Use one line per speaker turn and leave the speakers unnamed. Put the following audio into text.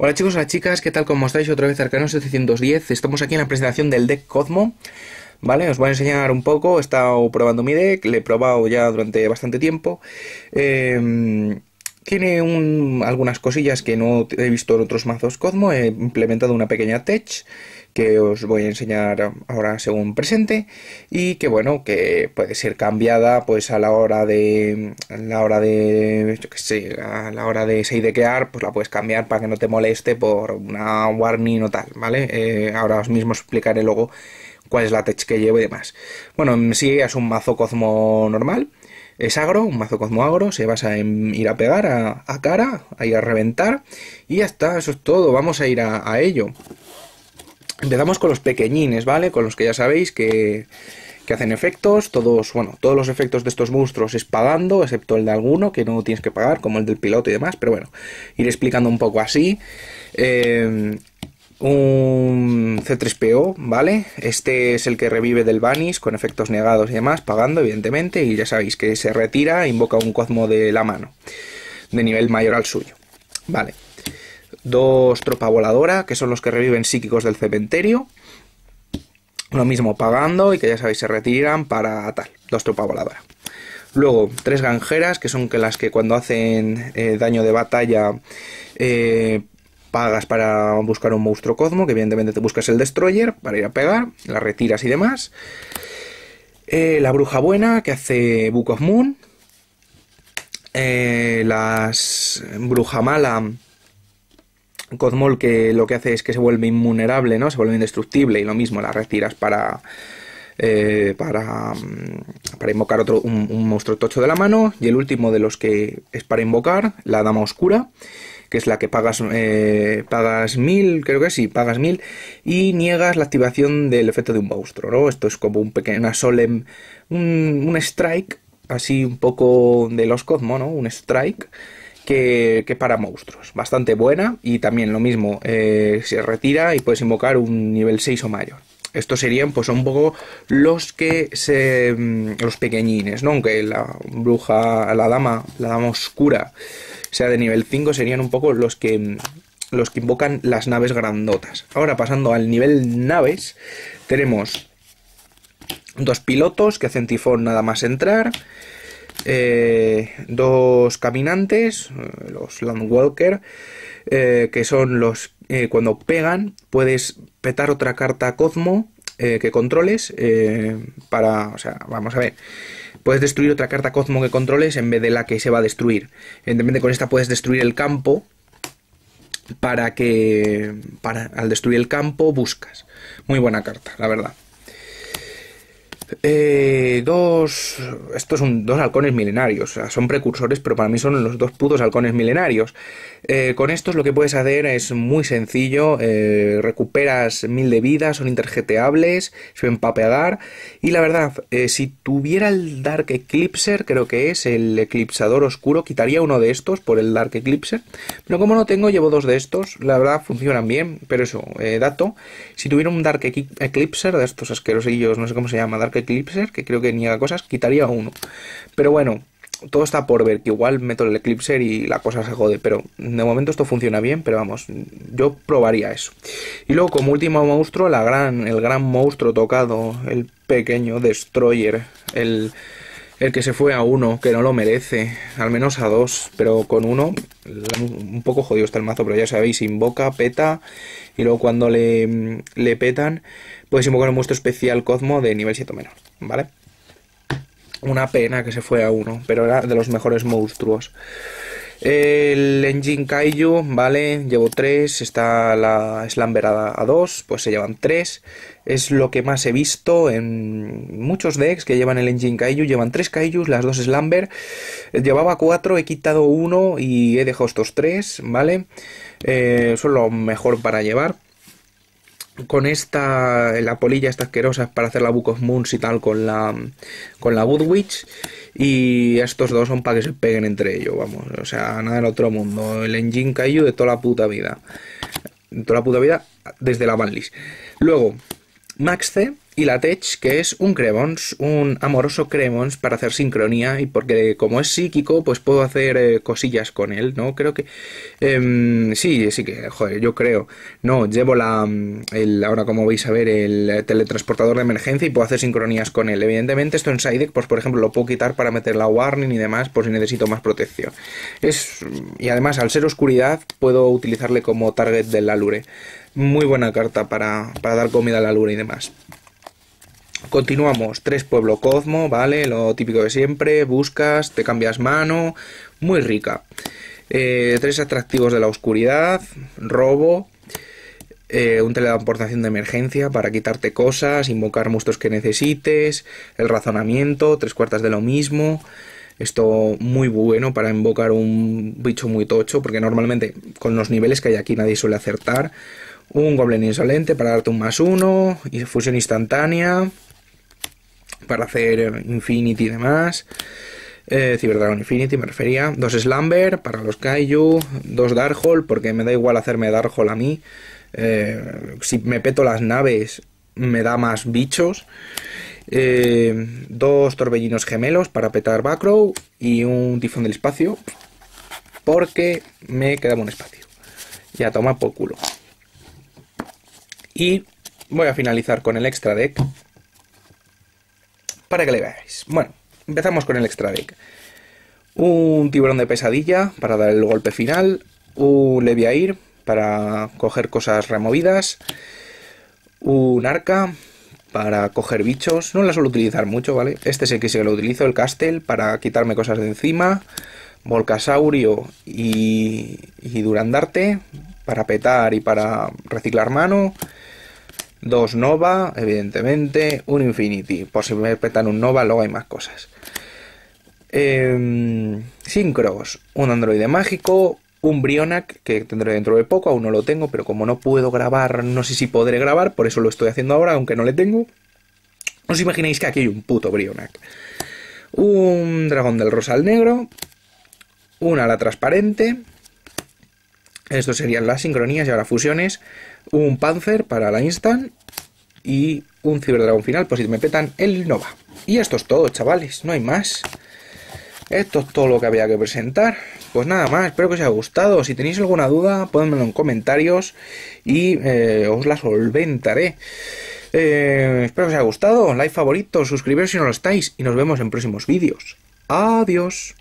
Hola chicos, hola chicas, ¿qué tal? ¿Cómo estáis? Otra vez Arcano 710. Estamos aquí en la presentación del deck Cosmo. ¿Vale? Os voy a enseñar un poco. He estado probando mi deck, le he probado ya durante bastante tiempo. Eh, tiene un, algunas cosillas que no he visto en otros mazos Cosmo. He implementado una pequeña tech que os voy a enseñar ahora según presente y que bueno que puede ser cambiada pues a la hora de a la hora de sé a la hora de seidequear pues la puedes cambiar para que no te moleste por una warning o tal vale eh, ahora os mismo explicaré luego cuál es la tech que llevo y demás bueno sí es un mazo cosmo normal es agro, un mazo cosmo agro, se basa en ir a pegar a, cara, a ir a reventar y ya está, eso es todo, vamos a ir a ello. Empezamos con los pequeñines, ¿vale? Con los que ya sabéis que, que hacen efectos. Todos, bueno, todos los efectos de estos monstruos es pagando, excepto el de alguno que no tienes que pagar, como el del piloto y demás. Pero bueno, ir explicando un poco así. Eh, un C3PO, ¿vale? Este es el que revive del Vanis con efectos negados y demás, pagando, evidentemente. Y ya sabéis que se retira, invoca un cosmo de la mano, de nivel mayor al suyo. Vale dos tropa voladora, que son los que reviven psíquicos del cementerio. Lo mismo pagando y que ya sabéis se retiran para tal, dos tropa voladora. Luego, tres granjeras, que son las que cuando hacen eh, daño de batalla eh, pagas para buscar un monstruo cosmo, que evidentemente te buscas el destroyer para ir a pegar, la retiras y demás. Eh, la bruja buena, que hace Book of Moon. las bruja mala, Cosmol que lo que hace es que se vuelve inmunerable, ¿no? Se vuelve indestructible y lo mismo, la retiras para... Eh, para, mm, para invocar otro, un, monstruo tocho de la mano. Y el último de los que es para invocar, la Dama Oscura, que es la que pagas, eh, pagas mil, creo que sí, pagas mil, y niegas la activación del efecto de un monstruo. Esto es como un pequeño, solemn, un, un strike, así un poco de los Cosmo, ¿no? Un strike que, para monstruos. Bastante buena y también lo mismo, eh, se retira y puedes invocar un nivel 6 o mayor. Estos serían pues un poco los que se... Mm, los pequeñines, ¿no? Aunque la bruja, la dama, la dama oscura sea de nivel 5, serían un poco los que mm, los que invocan las naves grandotas. Ahora pasando al nivel naves, tenemos dos pilotos que hacen tifón nada más entrar. Eh, dos caminantes, eh, los Landwalker, eh, que son los cuando pegan puedes petar otra carta Cosmo que controles para, o sea, vamos a ver, puedes destruir otra carta Cosmo que controles en vez de la que se va a destruir. Evidentemente con esta puedes destruir el campo para que para al destruir el campo buscas. Muy buena carta, la verdad. Eh, dos. Estos son dos halcones milenarios. Son precursores, pero para mí son los dos putos halcones milenarios. Eh, con estos lo que puedes hacer es muy sencillo. Eh, recuperas mil de vida, son interjeteables, se ven papear. Y la verdad, eh, si tuviera el Dark Eclipser, creo que es el eclipsador oscuro, quitaría uno de estos por el Dark Eclipser. Pero como no tengo, llevo dos de estos. La verdad, funcionan bien. Pero eso, dato. Si tuviera un Dark Eclipser de estos asquerosillos, no sé cómo se llama, Dark Eclipser, que creo que niega cosas, quitaría uno. Pero bueno, todo está por ver, que igual meto el Eclipser y la cosa se jode, pero de momento esto funciona bien, pero vamos, yo probaría eso. Y luego como último monstruo, la gran, el gran monstruo tocado, el pequeño Destroyer, el, el que se fue a uno, que no lo merece, al menos a dos, pero con uno, un poco jodido está el mazo, pero ya sabéis, invoca, peta, y luego cuando le, le petan, puedes invocar un monstruo especial Cosmo de nivel 7 o menos, ¿vale? Una pena que se fue a uno, pero era de los mejores monstruos. El Engine Kaiju, vale, llevo tres, está la Slamber a 2, pues se llevan tres. Es lo que más he visto en muchos decks que llevan el Engine Kaiju, llevan tres Kaijus, las dos Slamber. Llevaba cuatro, he quitado uno y he dejado estos tres, ¿vale? Eh, son lo mejor para llevar con esta la polilla esta asquerosa para hacer la Book of Moons y tal con la con la Woodwitch y estos dos son para que se peguen entre ellos vamos o sea nada del otro mundo. El engine Kaiju de toda la puta vida. De toda la puta vida desde la banlist. Luego Max C y la Tech, que es un Cremons, un amoroso Cremons para hacer sincronía y porque como es psíquico, pues puedo hacer eh, cosillas con él, ¿no? Creo que... Em, sí, sí que, joder, yo creo. No, llevo la... El, ahora como vais a ver, el teletransportador de emergencia y puedo hacer sincronías con él. Evidentemente esto en Sideck, pues por ejemplo, lo puedo quitar para meter la warning y demás, por si necesito más protección. Es... Y además, al ser oscuridad, puedo utilizarle como target del Alure. Muy buena carta para, para dar comida al Alure y demás. Continuamos, tres pueblo Cosmo, ¿vale? Lo típico de siempre, buscas, te cambias mano, muy rica. Eh, tres atractivos de la oscuridad, robo, eh, un teletransportación de emergencia para quitarte cosas, invocar monstruos que necesites, el razonamiento, tres cuartas de lo mismo. Esto muy bueno para invocar un bicho muy tocho, porque normalmente con los niveles que hay aquí nadie suele acertar. Un goblin insolente para darte un más uno, fusión instantánea para hacer Infinity y demás. Eh, Infinity me refería. Dos Slumber para los Kaiju. Dos Darkhold, porque me da igual hacerme Darkhold a mí. Eh, si me peto las naves, me da más bichos. Eh, dos torbellinos gemelos para petar Backrow. Y un tifón del espacio. Porque me quedaba un espacio. Ya toma por culo. Y voy a finalizar con el extra deck para que le veáis. Bueno, empezamos con el extra deck. Un tiburón de pesadilla para dar el golpe final. Un Leviair para coger cosas removidas. Un arca para coger bichos. No la suelo utilizar mucho, ¿vale? Este es el que sí lo utilizo, el Castel, para quitarme cosas de encima. Volcasaurio y, y Durandarte para petar y para reciclar mano. Dos Nova, evidentemente. Un Infinity. Por si me petan un Nova, luego hay más cosas. Eh, Synchros. Un androide mágico. Un Brionac que tendré dentro de poco. Aún no lo tengo, pero como no puedo grabar, no sé si podré grabar. Por eso lo estoy haciendo ahora, aunque no le tengo. Os imagináis que aquí hay un puto Brionac. Un dragón del rosal negro. Un ala transparente. Estos serían las sincronías y ahora fusiones un Panzer para la instant y un Ciberdragón final, pues si me petan el Nova. Y esto es todo, chavales, no hay más. Esto es todo lo que había que presentar. Pues nada más, espero que os haya gustado. Si tenéis alguna duda, ponedmelo en comentarios y eh, os la solventaré. Eh, espero que os haya gustado. Like favorito, suscribiros si no lo estáis y nos vemos en próximos vídeos. Adiós.